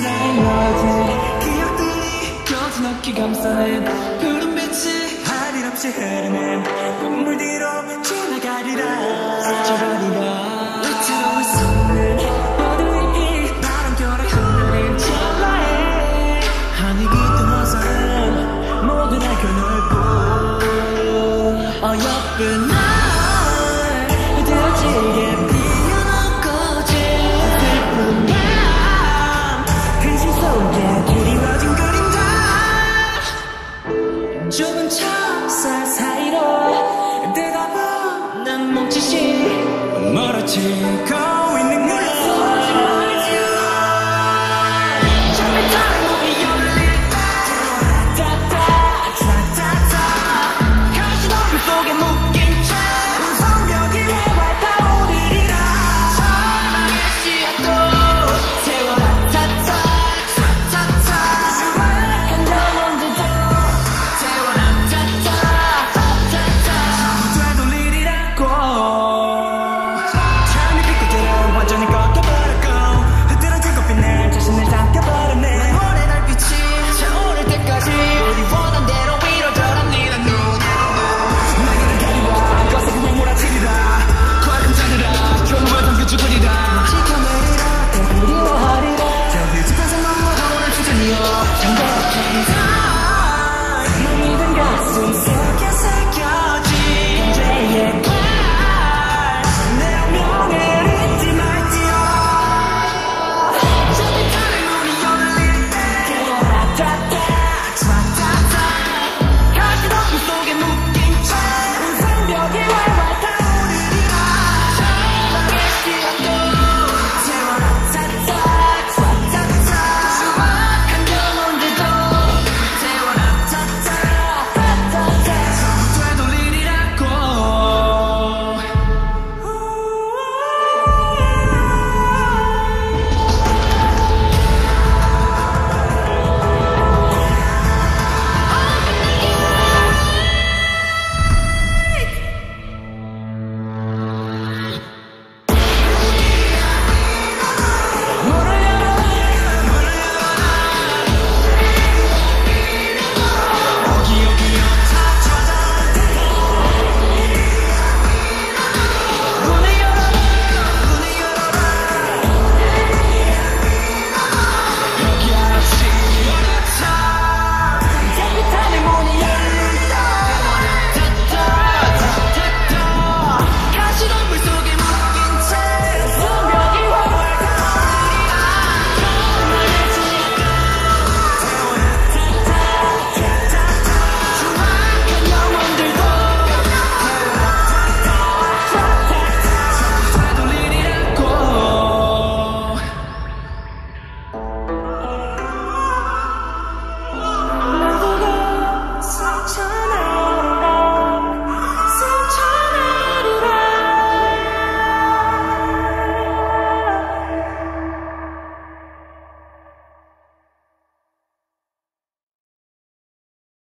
세상 어제 기억들이 여진없게 감싸는 푸른빛이 하늘 없이 흐르는 눈물 뒤로 나가리라. 스쳐가리라 다채로울 수 없는 모든 의미 바람결에 흐르는 찰나에 한이 깃들어서는 모든 의견을 뿐 어여쁜 나 take